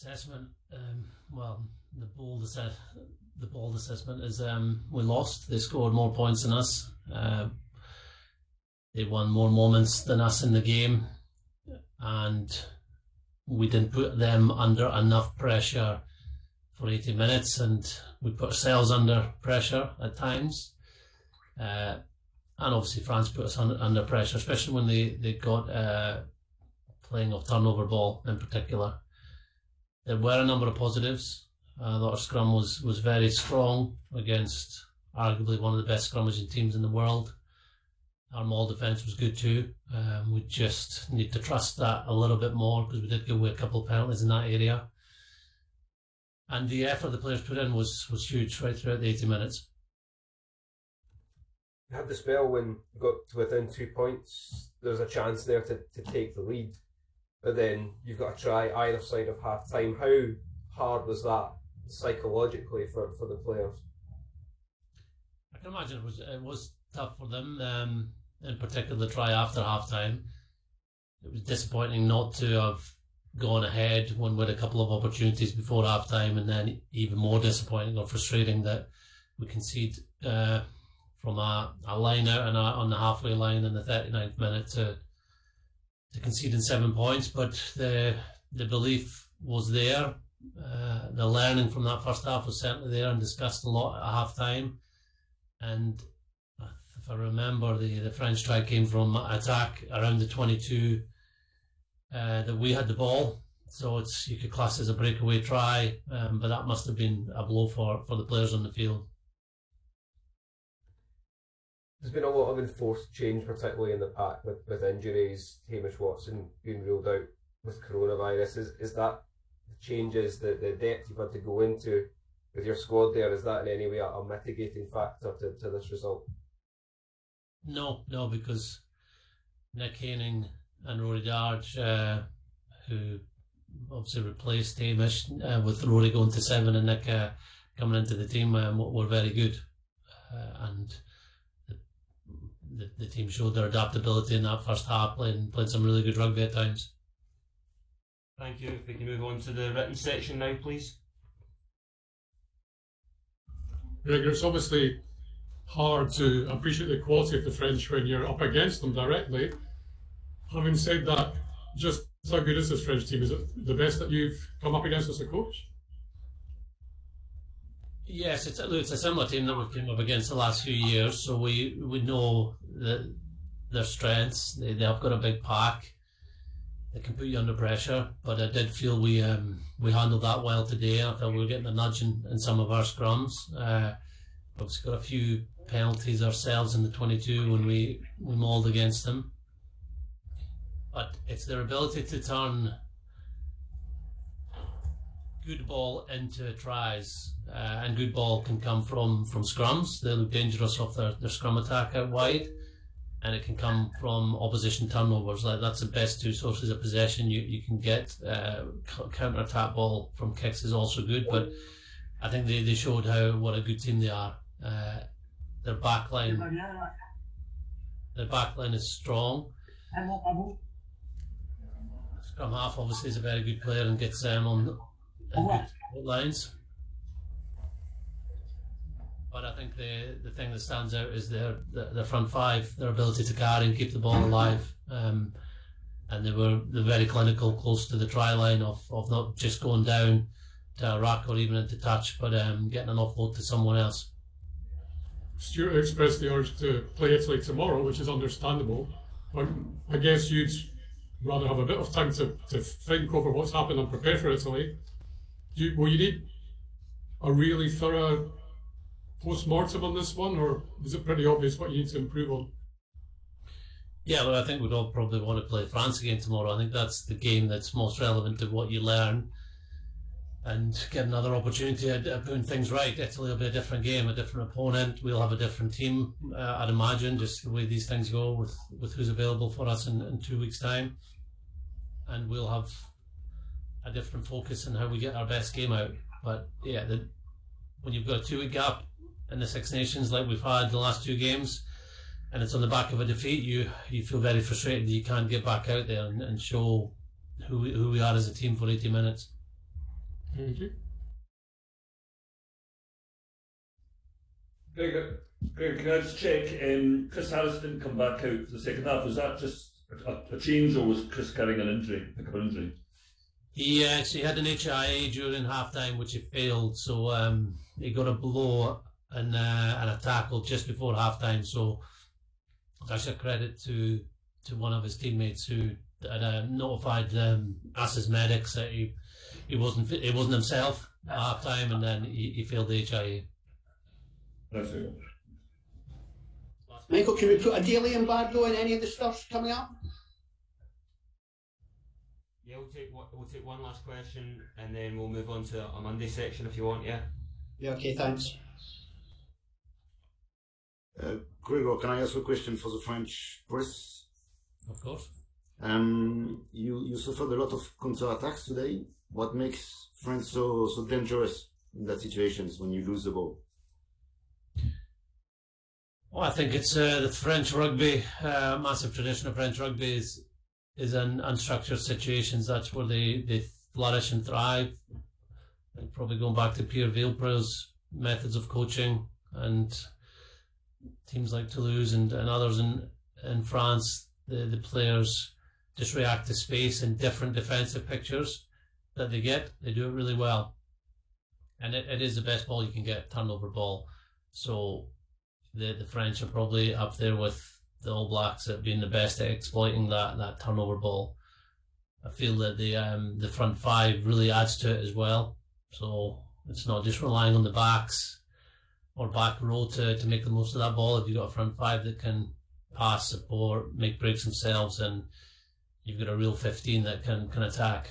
Assessment. Um, well, the bold the bold assessment is um, we lost. They scored more points than us. Uh, they won more moments than us in the game, and we didn't put them under enough pressure for 80 minutes, and we put ourselves under pressure at times. Uh, and obviously, France put us under, under pressure, especially when they, they got uh, playing of turnover ball in particular. There were a number of positives. I thought our scrum was, was very strong against arguably one of the best scrummaging teams in the world. Our maul defence was good too. Um, we just need to trust that a little bit more because we did give away a couple of penalties in that area. And the effort the players put in was, was huge right throughout the 80 minutes. You had the spell when you got within two points. There's a chance there to, to take the lead, but then you've got to try either side of half time. How hard was that psychologically for, for the players? I can imagine it was it was tough for them, um, in particular the try after half time. It was disappointing not to have gone ahead when we had a couple of opportunities before half time, and then even more disappointing or frustrating that we concede uh, from a, a line out and a, on the halfway line in the 39th minute to to concede in seven points. But the the belief was there. Uh, the learning from that first half was certainly there and discussed a lot at half time. And if I remember, the, the French try came from attack around the 22 uh, that we had the ball. So it's you could class it as a breakaway try, um, but that must have been a blow for, for the players on the field. There's been a lot of enforced change, particularly in the pack with, with injuries. Hamish Watson being ruled out with coronavirus. Is is that the changes, the, the depth you've had to go into with your squad there? Is that in any way a, a mitigating factor to, to this result? No, no, because Nick Haining and Rory Darge, uh, who obviously replaced Hamish uh, with Rory going to seven and Nick uh, coming into the team, um, were very good. Uh, and the, the team showed their adaptability in that first half, playing, playing some really good rugby at times. Thank you. If we can move on to the written section now, please. Gregor, it's obviously hard to appreciate the quality of the French when you're up against them directly. Having said that, just how good is this French team? Is it the best that you've come up against as a coach? Yes, it's a, it's a similar team that we've come up against the last few years, so we we know that their strengths. They, they have got a big pack. They can put you under pressure, but I did feel we um, we handled that well today. I felt we were getting a nudge in, in some of our scrums. Uh, we've got a few penalties ourselves in the 22 when we, we mauled against them. But it's their ability to turn good ball into tries, uh, and good ball can come from, from scrums. They look dangerous off their, their scrum attack out wide, and it can come from opposition turnovers. Like that's the best two sources of possession you, you can get. Uh, counter attack ball from kicks is also good, but I think they, they showed how what a good team they are. Uh, their back line, their back line is strong. Scrum half obviously is a very good player and gets them on, on good lines. But I think the the thing that stands out is their their front five, their ability to carry and keep the ball alive. Um, and they were they're very clinical, close to the try line of, of not just going down to a rack or even into touch, but um, getting an offload to someone else. Stuart expressed the urge to play Italy tomorrow, which is understandable. But I guess you'd rather have a bit of time to, to think over what's happened and prepare for Italy. You, will you need a really thorough post mortem on this one, or is it pretty obvious what you need to improve on? Yeah, well, I think we'd all probably want to play France again tomorrow. I think that's the game that's most relevant to what you learn and get another opportunity at, putting things right. Italy will be a different game, a different opponent. We'll have a different team, uh, I'd imagine, just the way these things go with, with who's available for us in, in two weeks' time. And we'll have a different focus on how we get our best game out. But yeah, the, when you've got a two week gap in the Six Nations like we've had the last two games, and it's on the back of a defeat, you you feel very frustrated that you can't get back out there and, and show who we, who we are as a team for 80 minutes. Thank you. Greg, Greg, can I just check? Um, Chris Harris didn't come back out for the second half. Was that just a, a change, or was Chris carrying an injury, pick up an injury? He actually had an HIA during half time, which he failed. So um, he got a blow and, uh, and a tackle just before half time. So that's a credit to to one of his teammates who had uh, notified um, us as medics that he he wasn't fit- he wasn't himself at half time, and then he, he failed the HIA. That's it. Michael, can we put a daily embargo on any of the stuff coming up? Yeah, we'll take one, we'll take one last question and then we'll move on to a Monday section if you want. Yeah. Yeah, okay, thanks. Uh, Gregor, can I ask a question for the French press? Of course. Um, you, you suffered a lot of counter-attacks today. What makes France so, so dangerous in that situations when you lose the ball? Well, I think it's uh, the French rugby, uh, massive tradition of French rugby is is in unstructured situations. That's where they, they flourish and thrive. And probably going back to Pierre Villepreux's methods of coaching and teams like Toulouse and, and others in in France, the, the players just react to space and different defensive pictures that they get. They do it really well. And it, it is the best ball you can get, turnover ball. So the the French are probably up there with the All Blacks at being the best at exploiting that, that turnover ball. I feel that the um the front five really adds to it as well. So it's not just relying on the backs or back row to, to make the most of that ball. If you've got a front five that can pass, support, make breaks themselves, and you've got a real 15 that can, can attack.